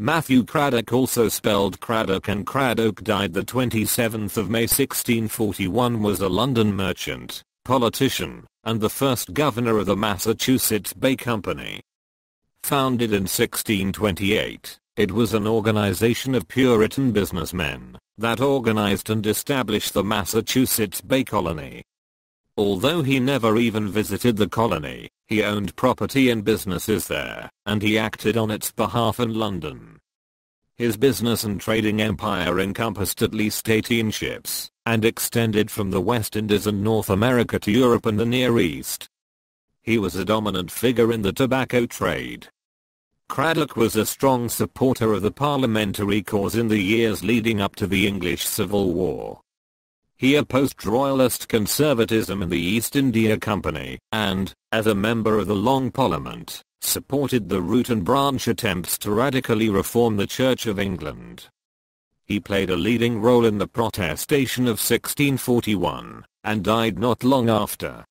Matthew Cradock also spelled Craddock and Craddocke died the 27th of May 1641 was a London merchant, politician, and the first governor of the Massachusetts Bay Company. Founded in 1628, it was an organization of Puritan businessmen that organized and established the Massachusetts Bay Colony. Although he never even visited the colony, he owned property and businesses there, and he acted on its behalf in London. His business and trading empire encompassed at least 18 ships, and extended from the West Indies and North America to Europe and the Near East. He was a dominant figure in the tobacco trade. Cradock was a strong supporter of the parliamentary cause in the years leading up to the English Civil War. He opposed royalist conservatism in the East India Company, and, as a member of the Long Parliament, supported the root and branch attempts to radically reform the Church of England. He played a leading role in the protestation of 1641, and died not long after.